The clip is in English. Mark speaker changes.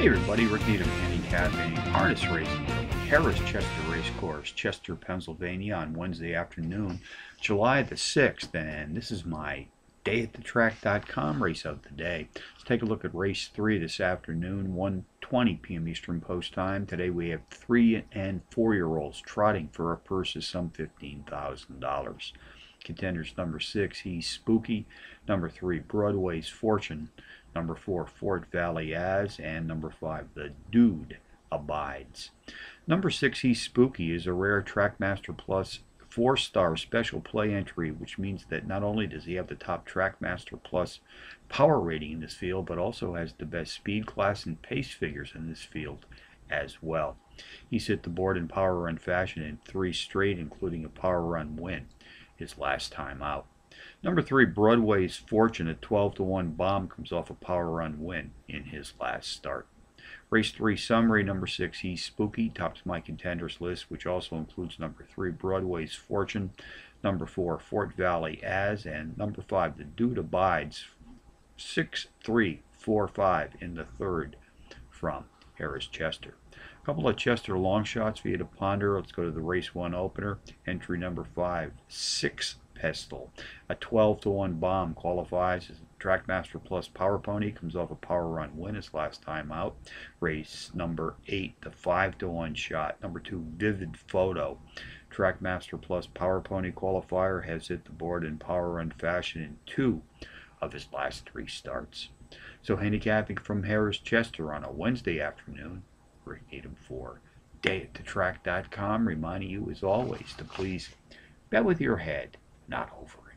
Speaker 1: Hey everybody, Rick Needham handicapping harness racing from Harrah's Chester Racecourse, Chester, Pennsylvania on Wednesday afternoon, July the 6th, and this is my dayatthetrack.com race of the day. Let's take a look at race 3 this afternoon, 1.20 p.m. Eastern Post Time. Today we have 3 and 4 year olds trotting for a purse of some $15,000. Contenders number 6, He's Spooky, number 3, Broadway's Fortune, number 4, Fort Valley As, and number 5, The Dude Abides. Number 6, He's Spooky is a rare Trackmaster Plus four star special play entry, which means that not only does he have the top Trackmaster Plus power rating in this field, but also has the best speed class and pace figures in this field as well. He's hit the board in power run fashion in three straight, including a power run win his last time out. Number three, Broadway's Fortune at 12 to 1 bomb comes off a power run win in his last start. Race 3 summary, number 6, He's Spooky, tops my contenders list, which also includes number 3, Broadway's Fortune, number 4, Fort Valley As, and number 5, The Dude Abides, 6 3 4 5 in the third from Harrah's Chester. A couple of Chester long shots you to ponder. Let's go to the race 1 opener. Entry number 5, 6 Pestle. A 12 to 1 bomb qualifies as a Trackmaster Plus Power Pony. Comes off a power run win his last time out. Race number 8, the 5 to 1 shot. Number 2, Vivid Photo. Trackmaster Plus Power Pony qualifier has hit the board in power run fashion in two of his last three starts. So handicapping from Harrah's Chester on a Wednesday afternoon, Rick Needham for dayatthetrack.com, reminding you as always to please bet with your head not over